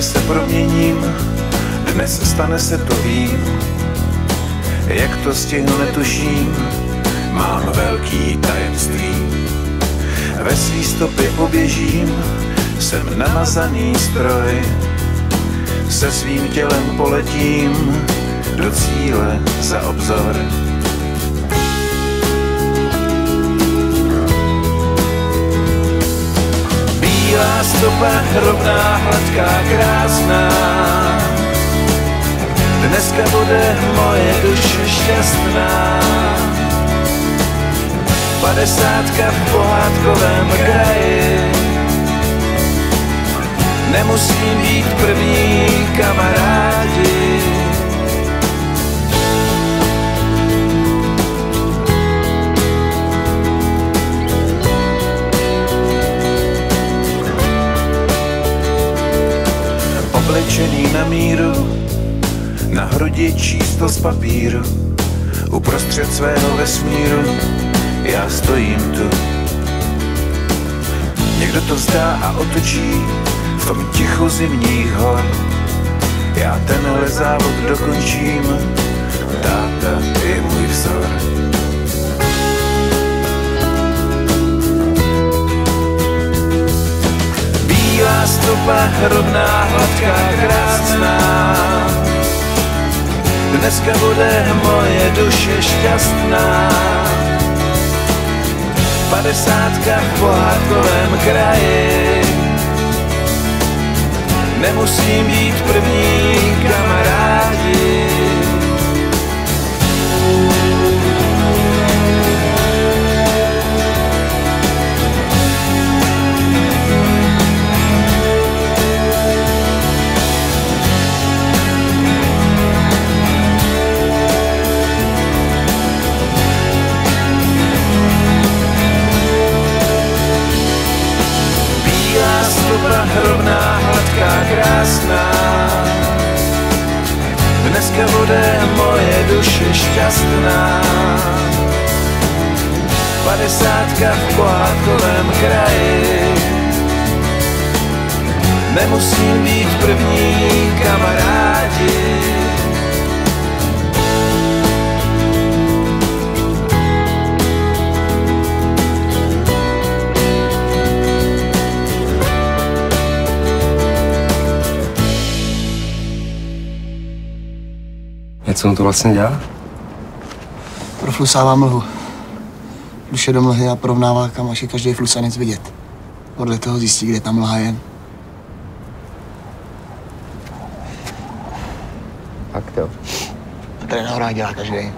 Někdy se proměním, dnes stane se to vím. Jak to stihnu, netuším, mám velký tajemství. Ve svý stopy poběžím, jsem namazaný stroj. Se svým tělem poletím do cíle za obzor. Stopa, rovná, hladká, krásná, Dneska bude moje duše šťastná. Padesátka v pohádkovém kraji. Nemusím být první míru na hrudi číslo z papíru, uprostřed svého vesmíru, já stojím tu. Někdo to zdá a otočí v tom tichu zimních hor. Já tenhle závod dokončím, táta je můj vzor. Stopa, rovná, hladká, krásná, Dneska bude moje duše šťastná. Padesátka v pohádkovém kraji. Nemusím být první kamarádi. Duše šťastná. Padesátka v pohádkovém kraji. Nemusím být první kamarádi. Co on to vlastně dělá? Proflusává mlhu. Když je do mlhy a porovnává, kam až je každý flusanec vidět. Podle toho zjistí, kde ta mlha je. Fakt jo. A tady na horách dělá každý.